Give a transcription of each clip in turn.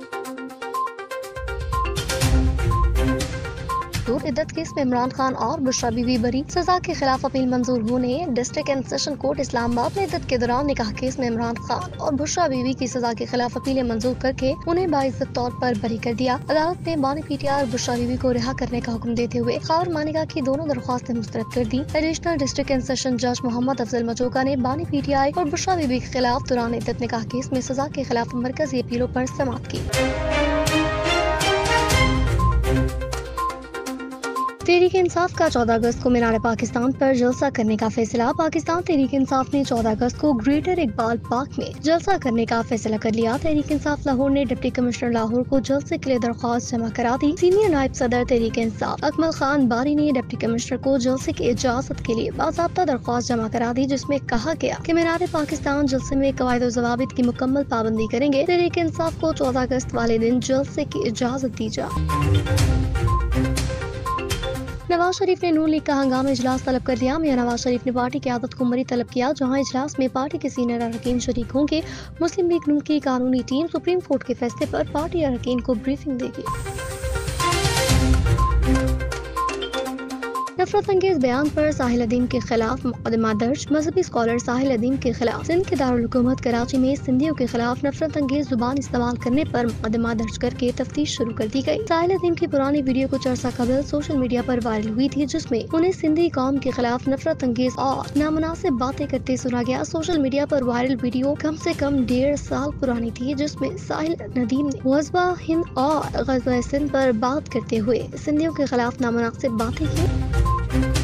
Thank you. इद्दत case में इमरान खान और बुशरा बीबी बरी सजा के खिलाफ अपील मंजूर होने, district and session court Islamabad ने इद्दत के दौरान निकाह केस में इमरान खान और बुशरा बीबी की सजा के खिलाफ अपीलें मंजूर करके उन्हें बाइज्जत तौर पर बरी कर दिया। अदालत ने बानी और बुशरा बीबी को रिहा करने का हुक्म देते हुए खबर मानिका की दोनों दरख्वास्तें मुस्तरद कर दी। एडिशनल डिस्ट्रिक्ट एंड सेशन जज मोहम्मद अफजल मचोका ने बानी पीटीआई और बुशरा बीबी के खिलाफ दौरान इद्दत निकाह केस में सजा के खिलाफ मरकजी अपीलों आरोप समाप्त की। तहरीक इंसाफ का 14 अगस्त को मीनार पाकिस्तान पर जलसा करने का फैसला। पाकिस्तान तहरीक इंसाफ ने 14 अगस्त को ग्रेटर इकबाल पार्क में जलसा करने का फैसला कर लिया। तहरीक इंसाफ लाहौर ने डिप्टी कमिश्नर लाहौर को जलसे के लिए दरख्वास्त जमा करा दी। सीनियर नायब सदर तहरीक इंसाफ अकमल खान बारी ने डिप्टी कमिश्नर को जलसे की इजाज़त के लिए बाबा दरख्वास्त जमा करा दी, जिसमें कहा गया की मीनार पाकिस्तान जलसे में कवायद जवाबित की मुकम्मल पाबंदी करेंगे। तहरीक इंसाफ को चौदह अगस्त वाले दिन जलसे की इजाज़त दी जाए नवाज़ शरीफ ने नून लीग का हंगामा इजलास तलब कर दिया। मियाँ नवाज़ शरीफ ने पार्टी की आदत को मरी तलब किया, जहाँ इजलास में पार्टी के सीनियर अरकान शरीक होंगे। मुस्लिम लीग नून की कानूनी टीम सुप्रीम कोर्ट के फैसले पर पार्टी अरकान को ब्रीफिंग देगी। नफरत अंगेज बयान पर साहिल अदीम के खिलाफ मुकदमा दर्ज। मजहबी स्कॉलर साहिल अदीम के खिलाफ सिंध के दारकूमत कराची में सिंधियों के खिलाफ नफरत अंगेज ज़ुबान इस्तेमाल करने पर मुकदमा दर्ज करके तफ्तीश शुरू कर दी गई। साहिल अदीम की पुरानी वीडियो को चर्चा कबल सोशल मीडिया पर वायरल हुई थी, जिसमें उन्हें सिंधी कौम के खिलाफ नफरत अंगेज और नामनासिब बातें करते सुना गया। सोशल मीडिया पर वायरल वीडियो कम से कम डेढ़ साल पुरानी थी, जिसमें साहिल नदीम ने वजबा हिंद और गजबा सिंध पर बात करते हुए सिंधियों के खिलाफ नामनासिब बातें की। Thank you.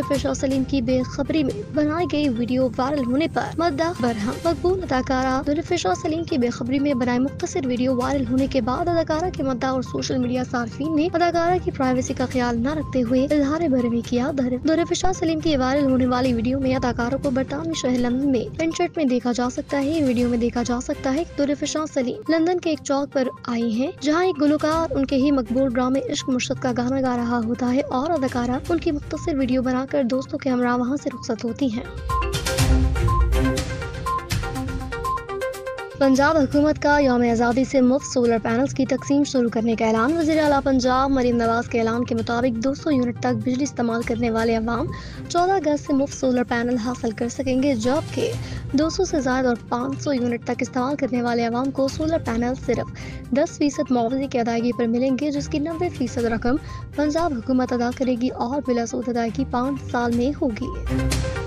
जुल्फिशा सलीम की बेखबरी में बनाई गई वीडियो वायरल होने पर मद्दा बरहम, मकबूल अदाकारा जुल्फिशा सलीम की बेखबरी में बनाई मुख्तर वीडियो वायरल होने के बाद अदाकारा के मद्दा और सोशल मीडिया सार्फिन ने अदाकारा की प्राइवेसी का ख्याल न रखते हुए इजहार बरमी किया जुल्फिशा सलीम की वायरल होने वाली वीडियो में अदाकारों को बरतानवी शहर लंदन में पेंट में देखा जा सकता है। वीडियो में देखा जा सकता है जुल्फिशा सलीम लंदन के एक चौक पर आई है, जहाँ एक गुलकार, उनके ही मकबूल ड्रामे इश्क मुर्शद का गाना गा रहा होता है और अदाकारा उनकी मुख्तर वीडियो बना बनाकर दोस्तों के हमरा वहाँ से रुख्सत होती हैं। पंजाब हुकूमत का योम आज़ादी से मुफ़्त सोलर पैनल्स की तकसीम शुरू करने का ऐलान। वजी अला पंजाब मरीम नवाज़ के ऐलान के मुताबिक 200 यूनिट तक बिजली इस्तेमाल करने वाले अवाम 14 अगस्त से मुफ़्त सोलर पैनल हासिल कर सकेंगे जबकि 200 से ज़्यादा और 500 यूनिट तक इस्तेमाल करने वाले अवाम को सोलर पैनल सिर्फ़ 10 फ़ीसद मुआवजे की अदायगी पर मिलेंगे, जिसकी नब्बे फ़ीसद रकम पंजाब हुकूमत अदा करेगी और बिलासूद अदायगी पाँच साल में होगी।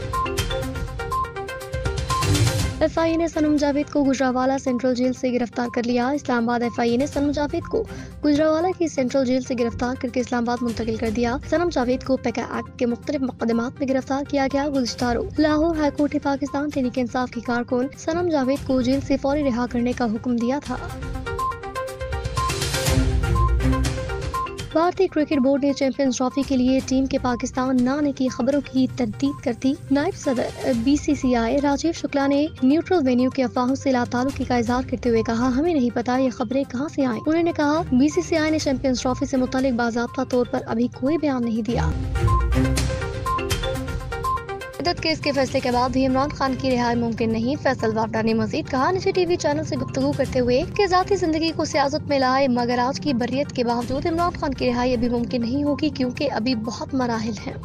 एफ़ आई ए ने सनम जावेद को गुजरावाला सेंट्रल जेल से गिरफ़्तार कर लिया। इस्लामाबाद एफ़ आई ए ने सनम जावेद को गुजरावाला की सेंट्रल जेल से गिरफ़्तार करके इस्लामाबाद मुंतकिल कर दिया। सनम जावेद को पैका एक्ट के मुख्तलि मुकदमा में गिरफ़्तार किया गया गुजरारो लाहौर हाईकोर्ट ने पाकिस्तान तहरीक इंसाफ की कारकुन सनम जावेद को जेल ऐसी फौरी रिहा करने का हुक्म दिया था। भारतीय क्रिकेट बोर्ड ने चैंपियंस ट्रॉफी के लिए टीम के पाकिस्तान न आने की खबरों की तरदीद कर दी। नायब सदर, बीसीसीआई राजीव शुक्ला ने न्यूट्रल वेन्यू के अफवाहों से लातालुकी का इजहार करते हुए कहा, हमें नहीं पता ये खबरें कहाँ से आए उन्होंने कहा, बीसीसीआई ने चैंपियंस ट्रॉफी से मुतालिक बाजाबता तौर पर अभी कोई बयान नहीं दिया। इद्दत केस के फैसले के बाद भी इमरान खान की रिहाई मुमकिन नहीं, फैसल वापडा ने मजीद कहा। निजी टीवी चैनल ऐसी गुप्तगु करते हुए की जाती ज़िंदगी को सियासत में लाए, मगर आज की बरियत के बावजूद इमरान खान की रिहाई अभी मुमकिन नहीं होगी, क्यूँकी अभी बहुत मराहल हैं।